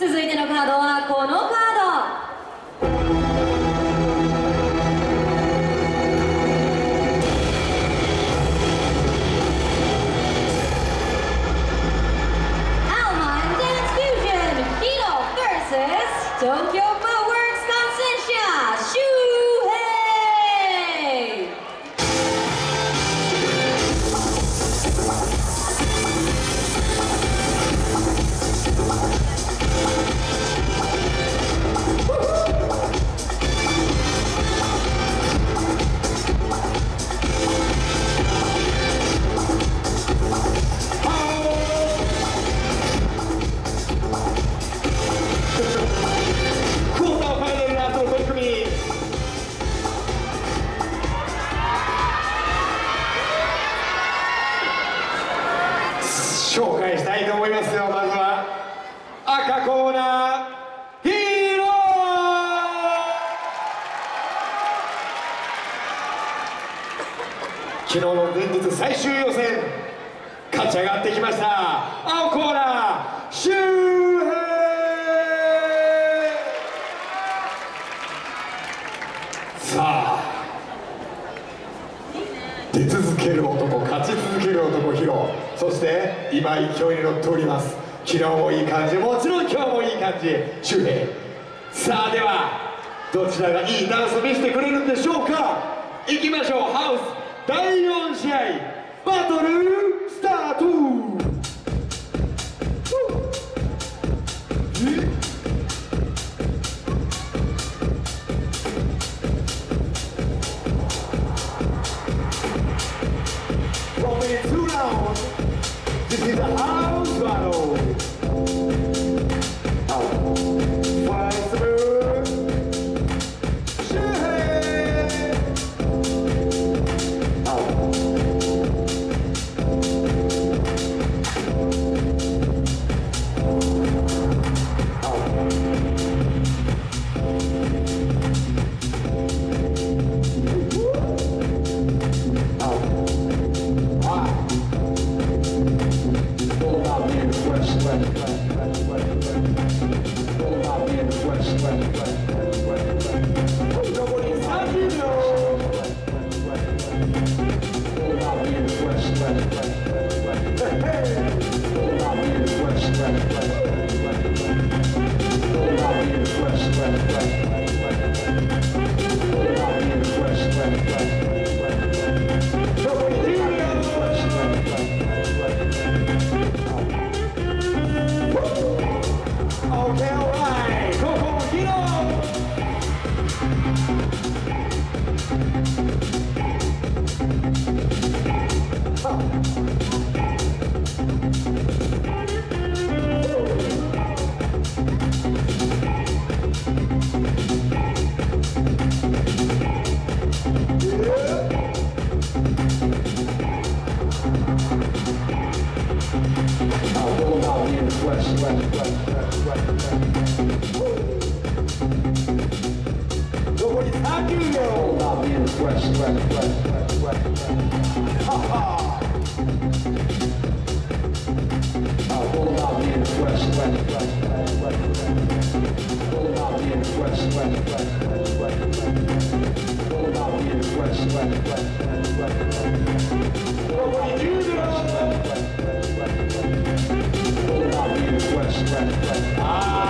続いてのカードはこのカード。紹介したいと思いますよ。まずは赤コーナーヒーロー昨日の前日最終予選勝ち上がってきました。青コーナー周平。さあ出続ける男勝ち続ける男ヒロ。そして今勢いに乗っております。昨日もいい感じ。もちろん今日もいい感じ。周平さあではどちらがいいダンスを見せてくれるんでしょうか。いきましょう。ハウス。第4試合。バトルスタート。Right. What do you do? Ah,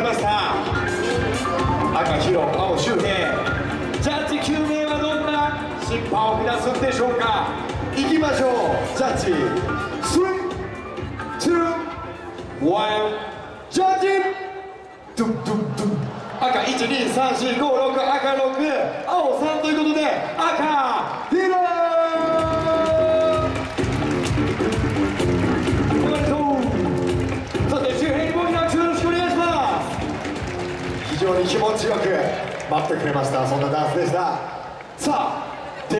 いました。赤広青周平ジャッジ9名はどんな審判を下すんでしょうか。いきましょう。ジャッジ321ジャッジ。ドゥンドゥドゥ赤12345 6赤6青3ということで赤ヒー気持ちよく待ってくれました。そんなダンスでした。さあ